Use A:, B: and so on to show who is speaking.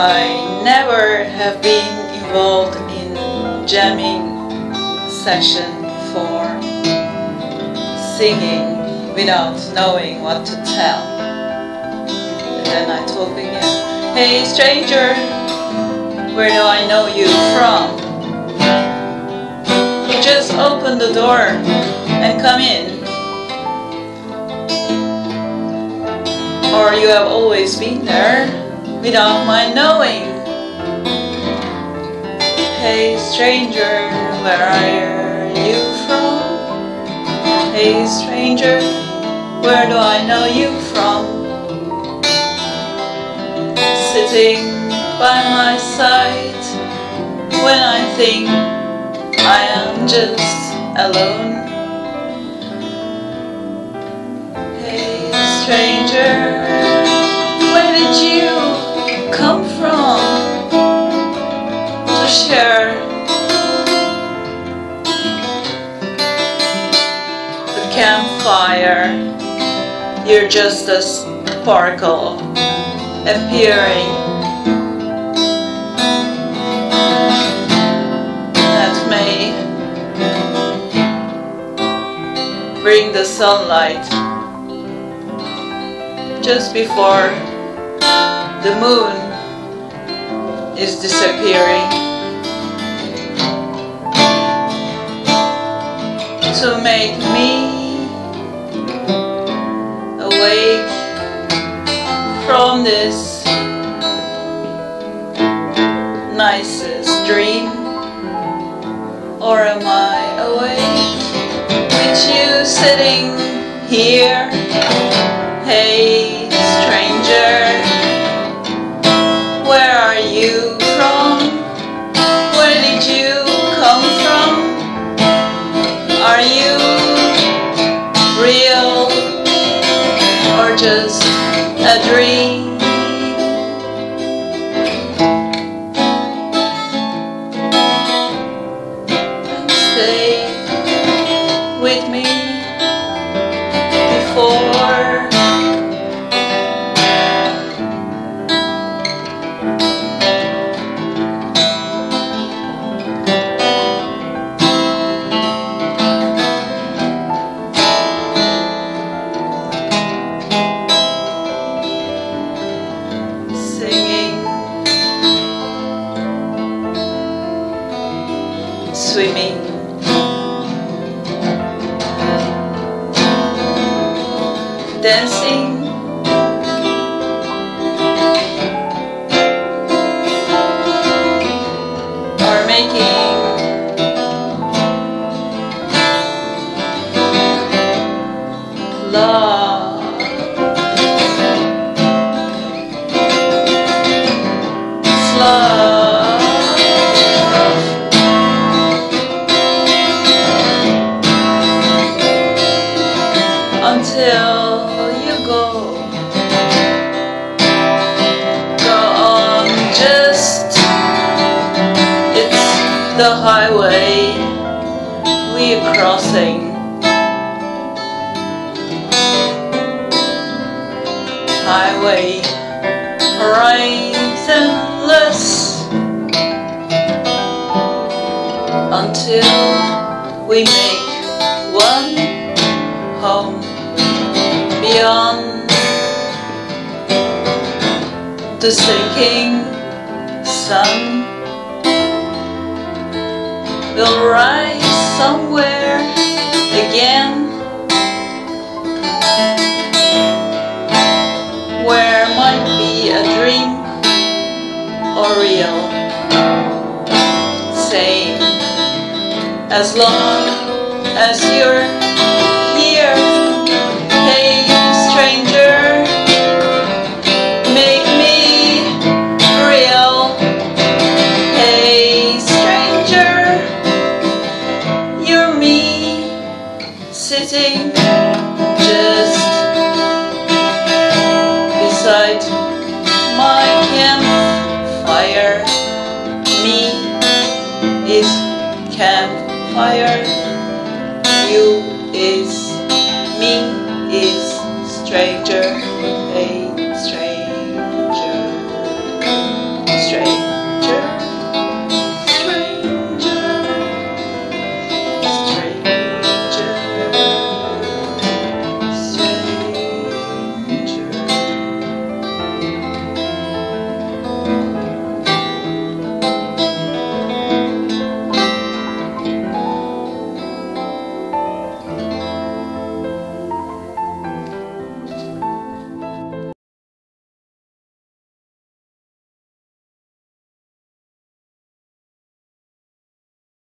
A: I never have been involved in jamming session for singing without knowing what to tell. And then I told again, Hey stranger, where do I know you from? You just open the door and come in. Or you have always been there without my knowing. Hey stranger, where are you from? Hey stranger, where do I know you from? Sitting by my side when I think I am just alone. Campfire? You're just a sparkle appearing that may bring the sunlight just before the moon is disappearing to make me from this nicest dream? Or am I awake with you sitting here? Hey stranger swimming, dancing, or making. Love. The highway we're crossing. Highway horizonless until we make one home beyond the sinking sun will rise somewhere again. Where might be a dream or real. Same. As long as you're here just beside my campfire me is campfire you is me is stranger